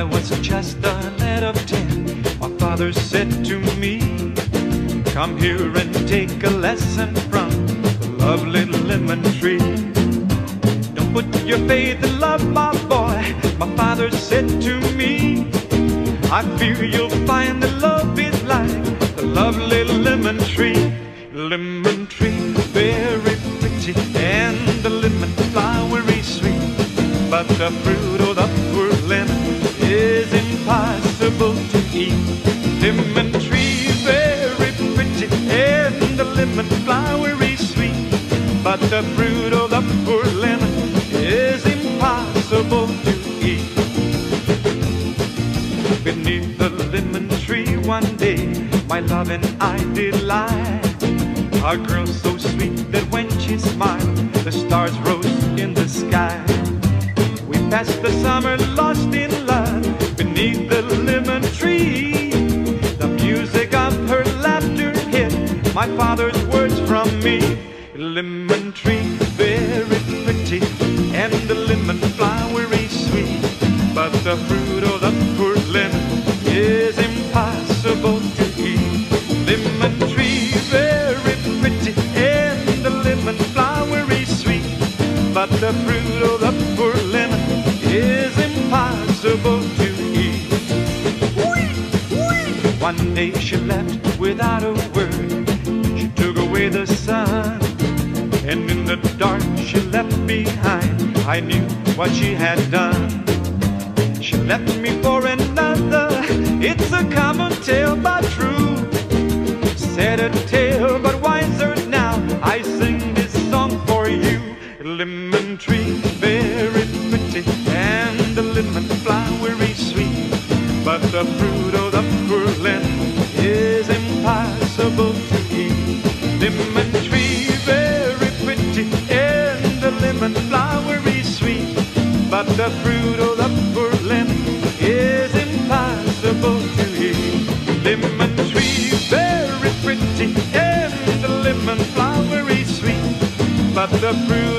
was just a lad of ten, my father said to me, Come here and take a lesson from the lovely lemon tree. Don't put your faith in love, my boy, my father said to me. I fear you'll find that love is like the lovely lemon tree. Lemon tree, very pretty, and the lemon flowery sweet. But the fruit and flowery sweet. But the fruit of the poor lemon is impossible to eat. Beneath the lemon tree one day, my love and I did lie. A girl so sweet that when she smiled, the stars rose in the sky. We passed the summer lost in love beneath the lemon tree. The music of her laughter hit my me. Lemon tree, very pretty, and the lemon flowery sweet. But the fruit of the poor lemon is impossible to eat. Lemon tree, very pretty, and the lemon flowery sweet. But the fruit of the poor lemon is impossible to eat. One day she left without a word. She took away the sun. And in the dark she left behind. I knew what she had done. She left me for another. It's a common tale, but true. Said a tale, but wiser now. I sing this song for you. Lemon tree, very pretty, and the lemon flowery sweet. But the fruit of the lemon is impossible to eat. Lemon But the fruit of the poor lemon is impossible to eat. Lemon tree, very pretty, and the lemon flowery sweet. But the fruit